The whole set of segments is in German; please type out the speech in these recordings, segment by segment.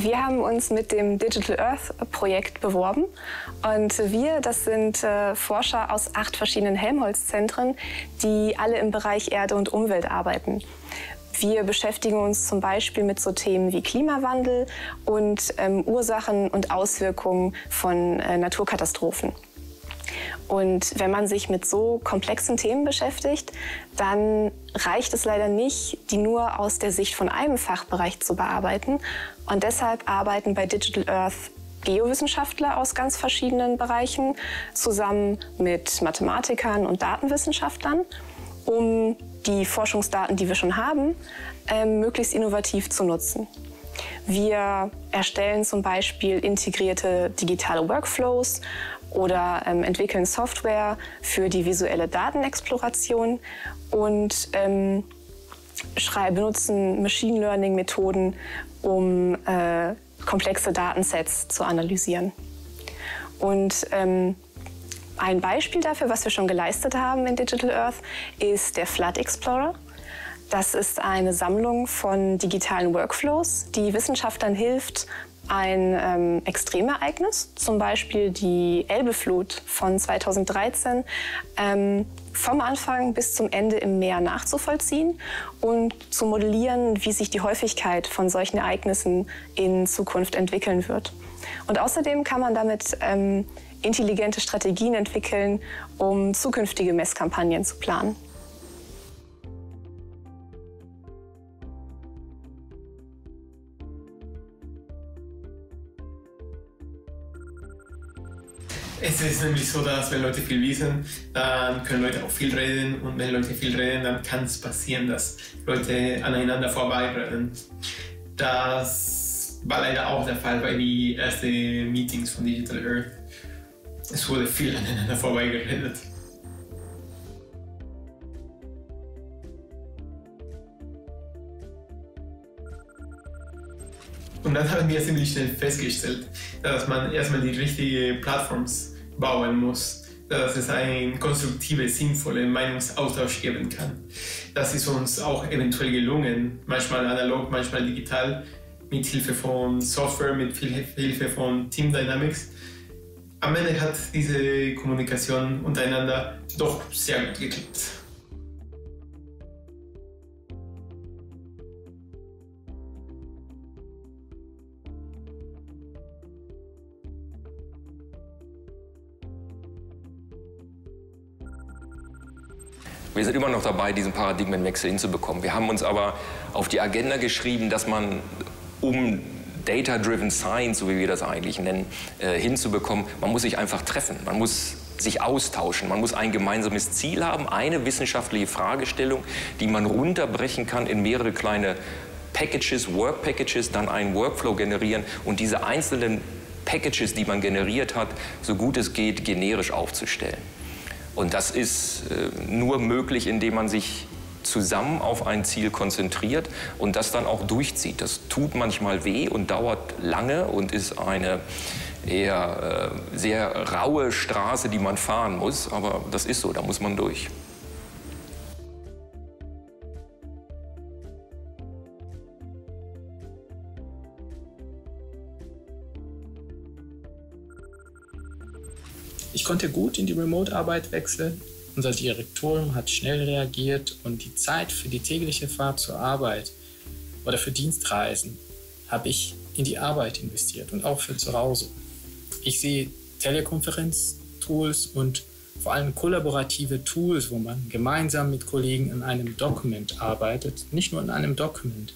Wir haben uns mit dem Digital Earth Projekt beworben und wir, das sind äh, Forscher aus acht verschiedenen Helmholtz-Zentren, die alle im Bereich Erde und Umwelt arbeiten. Wir beschäftigen uns zum Beispiel mit so Themen wie Klimawandel und ähm, Ursachen und Auswirkungen von äh, Naturkatastrophen. Und wenn man sich mit so komplexen Themen beschäftigt, dann reicht es leider nicht, die nur aus der Sicht von einem Fachbereich zu bearbeiten. Und deshalb arbeiten bei Digital Earth Geowissenschaftler aus ganz verschiedenen Bereichen zusammen mit Mathematikern und Datenwissenschaftlern, um die Forschungsdaten, die wir schon haben, ähm, möglichst innovativ zu nutzen. Wir erstellen zum Beispiel integrierte digitale Workflows oder ähm, entwickeln Software für die visuelle Datenexploration und ähm, benutzen Machine Learning Methoden, um äh, komplexe Datensets zu analysieren. Und ähm, ein Beispiel dafür, was wir schon geleistet haben in Digital Earth, ist der Flood Explorer. Das ist eine Sammlung von digitalen Workflows, die Wissenschaftlern hilft, ein ähm, Extremereignis, zum Beispiel die Elbeflut von 2013, ähm, vom Anfang bis zum Ende im Meer nachzuvollziehen und zu modellieren, wie sich die Häufigkeit von solchen Ereignissen in Zukunft entwickeln wird. Und außerdem kann man damit ähm, intelligente Strategien entwickeln, um zukünftige Messkampagnen zu planen. Es ist nämlich so, dass wenn Leute viel wissen, dann können Leute auch viel reden und wenn Leute viel reden, dann kann es passieren, dass Leute aneinander vorbeireden. Das war leider auch der Fall bei den ersten Meetings von Digital Earth. Es wurde viel aneinander vorbeigeredet. Und dann haben wir ziemlich schnell festgestellt, dass man erstmal die richtigen Plattforms bauen muss, dass es einen konstruktiven, sinnvollen Meinungsaustausch geben kann. Das ist uns auch eventuell gelungen, manchmal analog, manchmal digital, mit Hilfe von Software, mit Hilfe von Team Dynamics. Am Ende hat diese Kommunikation untereinander doch sehr gut geklappt. Wir sind immer noch dabei, diesen Paradigmenwechsel hinzubekommen. Wir haben uns aber auf die Agenda geschrieben, dass man um Data-Driven Science, so wie wir das eigentlich nennen, äh, hinzubekommen, man muss sich einfach treffen. Man muss sich austauschen. Man muss ein gemeinsames Ziel haben, eine wissenschaftliche Fragestellung, die man runterbrechen kann in mehrere kleine Packages, Work Packages, dann einen Workflow generieren und diese einzelnen Packages, die man generiert hat, so gut es geht, generisch aufzustellen. Und das ist äh, nur möglich, indem man sich zusammen auf ein Ziel konzentriert und das dann auch durchzieht. Das tut manchmal weh und dauert lange und ist eine eher äh, sehr raue Straße, die man fahren muss. Aber das ist so, da muss man durch. Ich konnte gut in die Remote-Arbeit wechseln. Unser Direktorium hat schnell reagiert und die Zeit für die tägliche Fahrt zur Arbeit oder für Dienstreisen habe ich in die Arbeit investiert und auch für zu Hause. Ich sehe Telekonferenz-Tools und vor allem kollaborative Tools, wo man gemeinsam mit Kollegen in einem Dokument arbeitet, nicht nur in einem Dokument,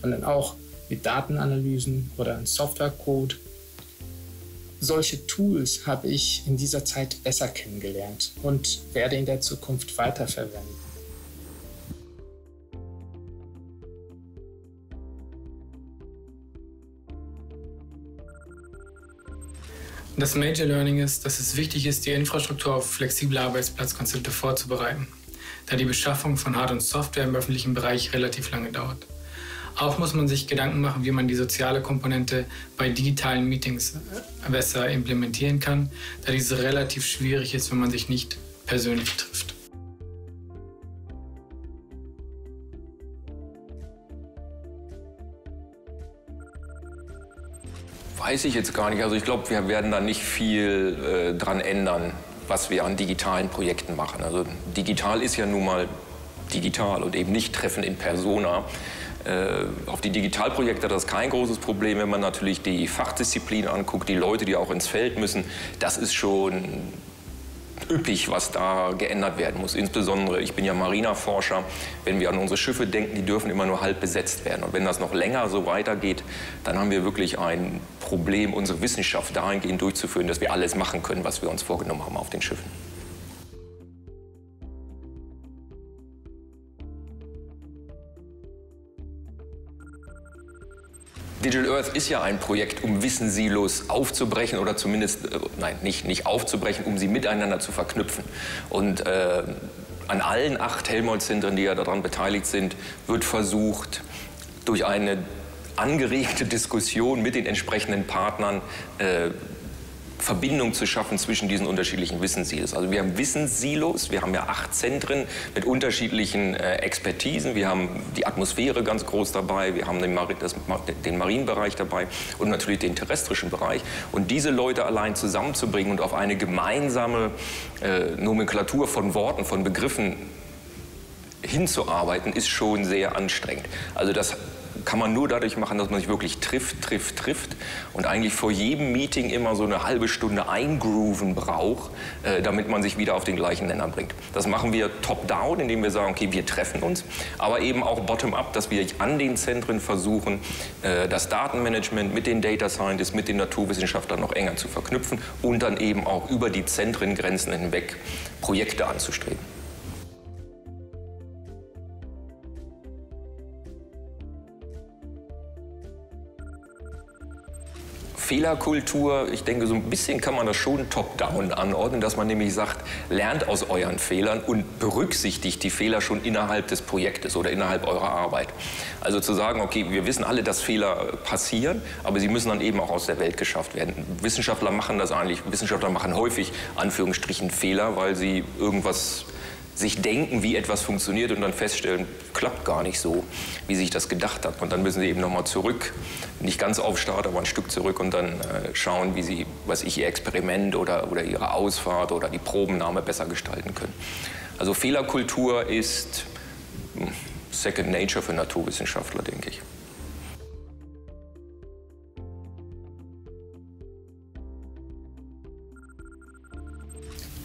sondern auch mit Datenanalysen oder in Softwarecode solche Tools habe ich in dieser Zeit besser kennengelernt und werde in der Zukunft weiterverwenden. Das Major Learning ist, dass es wichtig ist, die Infrastruktur auf flexible Arbeitsplatzkonzepte vorzubereiten, da die Beschaffung von Hard- und Software im öffentlichen Bereich relativ lange dauert. Auch muss man sich Gedanken machen, wie man die soziale Komponente bei digitalen Meetings äh, besser implementieren kann, da diese relativ schwierig ist, wenn man sich nicht persönlich trifft. Weiß ich jetzt gar nicht. Also ich glaube, wir werden da nicht viel äh, dran ändern, was wir an digitalen Projekten machen. Also digital ist ja nun mal digital und eben nicht Treffen in Persona. Äh, auf die Digitalprojekte das ist kein großes Problem, wenn man natürlich die Fachdisziplin anguckt, die Leute, die auch ins Feld müssen. Das ist schon üppig, was da geändert werden muss. Insbesondere, ich bin ja Marineforscher, wenn wir an unsere Schiffe denken, die dürfen immer nur halb besetzt werden. Und wenn das noch länger so weitergeht, dann haben wir wirklich ein Problem, unsere Wissenschaft dahingehend durchzuführen, dass wir alles machen können, was wir uns vorgenommen haben auf den Schiffen. Digital Earth ist ja ein Projekt, um Wissenssilos aufzubrechen oder zumindest, äh, nein, nicht, nicht aufzubrechen, um sie miteinander zu verknüpfen. Und äh, an allen acht Helmholtz-Zentren, die ja daran beteiligt sind, wird versucht, durch eine angeregte Diskussion mit den entsprechenden Partnern äh, Verbindung zu schaffen zwischen diesen unterschiedlichen Wissenssilos. Also wir haben Wissenssilos, wir haben ja acht Zentren mit unterschiedlichen äh, Expertisen. Wir haben die Atmosphäre ganz groß dabei, wir haben den, Mar das, den Marienbereich dabei und natürlich den terrestrischen Bereich. Und diese Leute allein zusammenzubringen und auf eine gemeinsame äh, Nomenklatur von Worten, von Begriffen hinzuarbeiten, ist schon sehr anstrengend. Also das kann man nur dadurch machen, dass man sich wirklich trifft, trifft, trifft und eigentlich vor jedem Meeting immer so eine halbe Stunde eingrooven braucht, äh, damit man sich wieder auf den gleichen Nenner bringt. Das machen wir top-down, indem wir sagen, okay, wir treffen uns, aber eben auch bottom-up, dass wir an den Zentren versuchen, äh, das Datenmanagement mit den Data Scientists, mit den Naturwissenschaftlern noch enger zu verknüpfen und dann eben auch über die Zentrengrenzen hinweg Projekte anzustreben. Fehlerkultur, ich denke, so ein bisschen kann man das schon top-down anordnen, dass man nämlich sagt, lernt aus euren Fehlern und berücksichtigt die Fehler schon innerhalb des Projektes oder innerhalb eurer Arbeit. Also zu sagen, okay, wir wissen alle, dass Fehler passieren, aber sie müssen dann eben auch aus der Welt geschafft werden. Wissenschaftler machen das eigentlich, Wissenschaftler machen häufig Anführungsstrichen Fehler, weil sie irgendwas sich denken, wie etwas funktioniert und dann feststellen, klappt gar nicht so, wie sich das gedacht hat. Und dann müssen sie eben nochmal zurück, nicht ganz auf Start, aber ein Stück zurück und dann äh, schauen, wie sie, was ich, ihr Experiment oder, oder ihre Ausfahrt oder die Probennahme besser gestalten können. Also Fehlerkultur ist hm, Second Nature für Naturwissenschaftler, denke ich.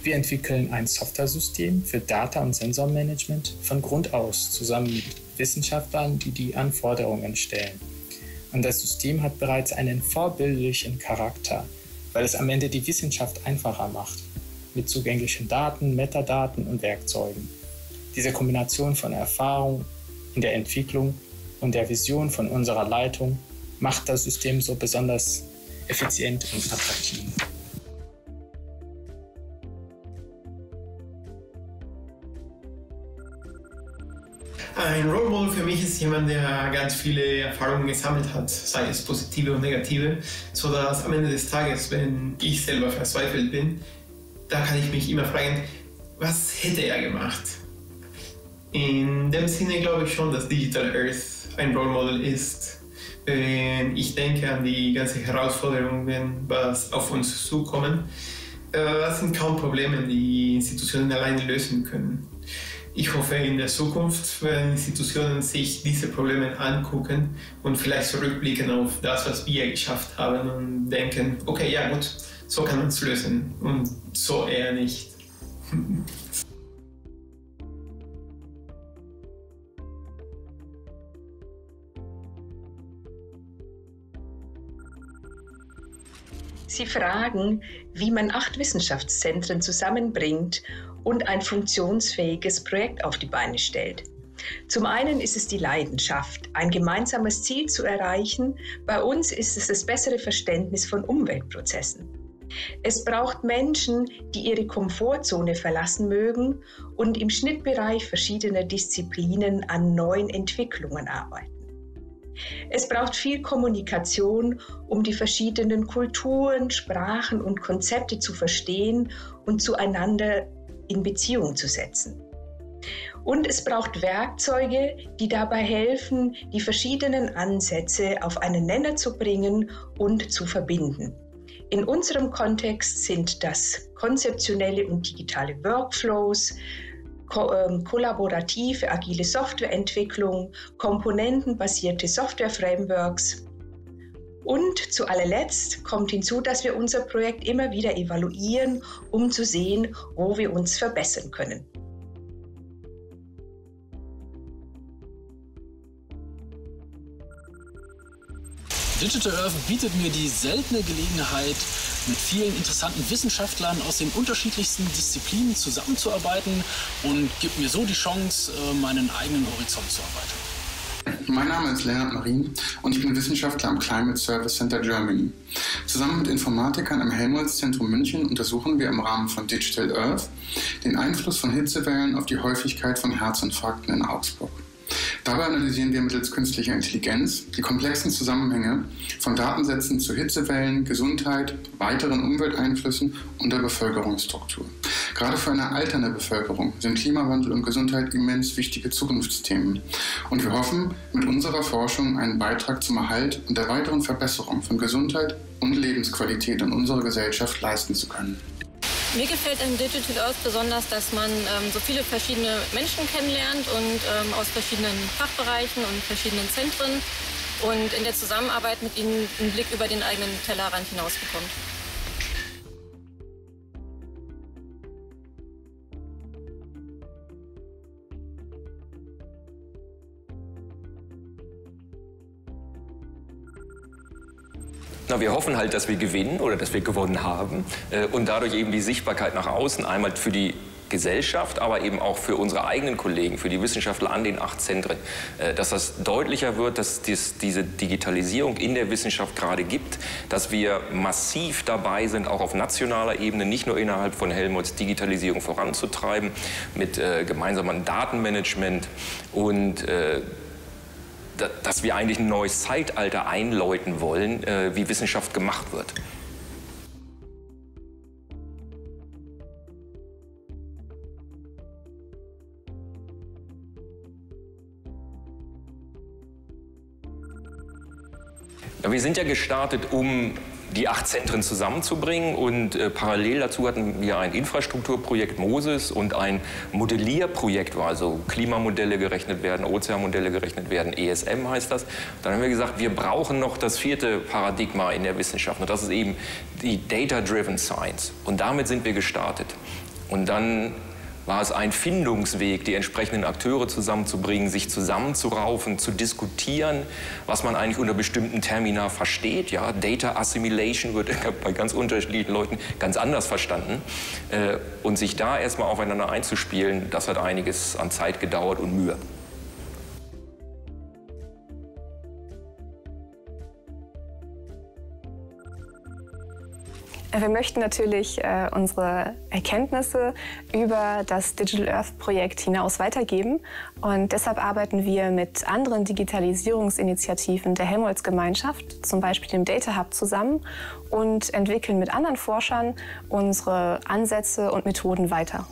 Wir entwickeln ein Software-System für Data- und Sensormanagement von Grund aus zusammen mit Wissenschaftlern, die die Anforderungen stellen. Und das System hat bereits einen vorbildlichen Charakter, weil es am Ende die Wissenschaft einfacher macht, mit zugänglichen Daten, Metadaten und Werkzeugen. Diese Kombination von Erfahrung in der Entwicklung und der Vision von unserer Leitung macht das System so besonders effizient und attraktiv. Ein Role Model für mich ist jemand, der ganz viele Erfahrungen gesammelt hat, sei es positive und negative, sodass am Ende des Tages, wenn ich selber verzweifelt bin, da kann ich mich immer fragen, was hätte er gemacht? In dem Sinne glaube ich schon, dass Digital Earth ein Role Model ist. Wenn ich denke an die ganzen Herausforderungen, was auf uns zukommen, äh, das sind kaum Probleme, die Institutionen alleine lösen können. Ich hoffe, in der Zukunft werden Institutionen sich diese Probleme angucken und vielleicht zurückblicken auf das, was wir geschafft haben und denken, okay, ja gut, so kann man es lösen und so eher nicht. Sie fragen, wie man acht Wissenschaftszentren zusammenbringt und ein funktionsfähiges Projekt auf die Beine stellt. Zum einen ist es die Leidenschaft, ein gemeinsames Ziel zu erreichen. Bei uns ist es das bessere Verständnis von Umweltprozessen. Es braucht Menschen, die ihre Komfortzone verlassen mögen und im Schnittbereich verschiedener Disziplinen an neuen Entwicklungen arbeiten. Es braucht viel Kommunikation, um die verschiedenen Kulturen, Sprachen und Konzepte zu verstehen und zueinander in Beziehung zu setzen. Und es braucht Werkzeuge, die dabei helfen, die verschiedenen Ansätze auf einen Nenner zu bringen und zu verbinden. In unserem Kontext sind das konzeptionelle und digitale Workflows, ko ähm, kollaborative agile Softwareentwicklung, komponentenbasierte Softwareframeworks. Und zu allerletzt kommt hinzu, dass wir unser Projekt immer wieder evaluieren, um zu sehen, wo wir uns verbessern können. Digital Earth bietet mir die seltene Gelegenheit, mit vielen interessanten Wissenschaftlern aus den unterschiedlichsten Disziplinen zusammenzuarbeiten und gibt mir so die Chance, äh, meinen eigenen Horizont zu erweitern. Mein Name ist Leonard Marien und ich bin Wissenschaftler am Climate Service Center Germany. Zusammen mit Informatikern im Helmholtz-Zentrum München untersuchen wir im Rahmen von Digital Earth den Einfluss von Hitzewellen auf die Häufigkeit von Herzinfarkten in Augsburg. Dabei analysieren wir mittels künstlicher Intelligenz die komplexen Zusammenhänge von Datensätzen zu Hitzewellen, Gesundheit, weiteren Umwelteinflüssen und der Bevölkerungsstruktur. Gerade für eine alternde Bevölkerung sind Klimawandel und Gesundheit immens wichtige Zukunftsthemen. Und wir hoffen, mit unserer Forschung einen Beitrag zum Erhalt und der weiteren Verbesserung von Gesundheit und Lebensqualität in unserer Gesellschaft leisten zu können. Mir gefällt an Digital Earth besonders, dass man ähm, so viele verschiedene Menschen kennenlernt und ähm, aus verschiedenen Fachbereichen und verschiedenen Zentren und in der Zusammenarbeit mit ihnen einen Blick über den eigenen Tellerrand hinaus bekommt. Na, wir hoffen halt, dass wir gewinnen oder dass wir gewonnen haben äh, und dadurch eben die Sichtbarkeit nach außen einmal für die Gesellschaft, aber eben auch für unsere eigenen Kollegen, für die Wissenschaftler an den acht Zentren, äh, dass das deutlicher wird, dass dies, diese Digitalisierung in der Wissenschaft gerade gibt, dass wir massiv dabei sind, auch auf nationaler Ebene, nicht nur innerhalb von Helmholtz, Digitalisierung voranzutreiben mit äh, gemeinsamen Datenmanagement und äh, dass wir eigentlich ein neues Zeitalter einläuten wollen, äh, wie Wissenschaft gemacht wird. Wir sind ja gestartet, um die acht Zentren zusammenzubringen. Und äh, parallel dazu hatten wir ein Infrastrukturprojekt Moses und ein Modellierprojekt, wo also Klimamodelle gerechnet werden, Ozeanmodelle gerechnet werden, ESM heißt das. Dann haben wir gesagt, wir brauchen noch das vierte Paradigma in der Wissenschaft. Und das ist eben die Data-Driven Science. Und damit sind wir gestartet. Und dann war es ein Findungsweg, die entsprechenden Akteure zusammenzubringen, sich zusammenzuraufen, zu diskutieren, was man eigentlich unter bestimmten Termina versteht. Ja, Data Assimilation wird bei ganz unterschiedlichen Leuten ganz anders verstanden. Äh, und sich da erstmal aufeinander einzuspielen, das hat einiges an Zeit gedauert und Mühe. Wir möchten natürlich äh, unsere Erkenntnisse über das Digital Earth Projekt hinaus weitergeben und deshalb arbeiten wir mit anderen Digitalisierungsinitiativen der Helmholtz-Gemeinschaft, zum Beispiel dem Data Hub, zusammen und entwickeln mit anderen Forschern unsere Ansätze und Methoden weiter.